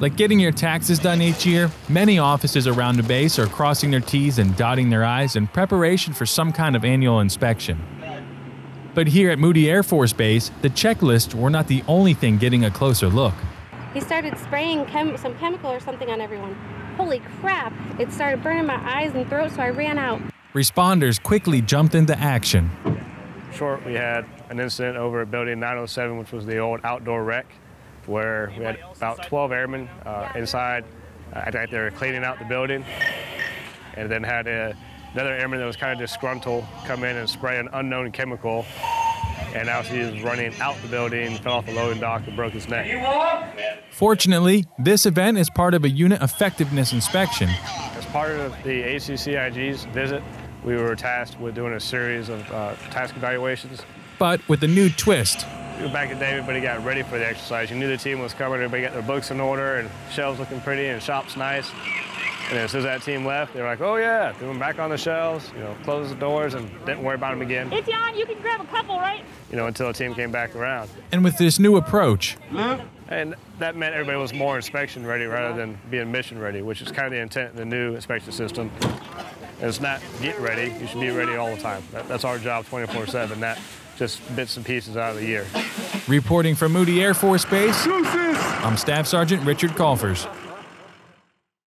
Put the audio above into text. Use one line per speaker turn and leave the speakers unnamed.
Like getting your taxes done each year, many offices around the base are crossing their T's and dotting their I's in preparation for some kind of annual inspection. But here at Moody Air Force Base, the checklists were not the only thing getting a closer look.
He started spraying chem- some chemical or something on everyone. Holy crap! It started burning my eyes and throat, so I ran out.
Responders quickly jumped into action.
Short, we had an incident over at Building 907, which was the old outdoor rec, where we had about 12 airmen uh, inside. Uh, I think they were cleaning out the building, and then had a, another airman that was kind of disgruntled come in and spray an unknown chemical. And as he was running out the building, fell off the loading dock and broke his neck.
Fortunately, this event is part of a unit effectiveness inspection.
As part of the ACCIG's visit, we were tasked with doing a series of uh, task evaluations.
But with a new twist,
Back in the day, everybody got ready for the exercise. You knew the team was coming, everybody got their books in order, and shelves looking pretty, and shop's nice. And as soon as that team left, they were like, oh yeah, threw them back on the shelves, you know, closed the doors, and didn't worry about them again,
It's on. You can grab a couple, right?
you know, until the team came back around.
and with this new approach,
And that meant everybody was more inspection ready rather than being mission ready, which is kind of the intent of the new inspection system. And it's not get ready, you should be ready all the time. That, that's our job 24 7, not just bits and pieces out of the year.
reporting from Moody Air Force Base, I'm Staff Sergeant Richard Kaulfers.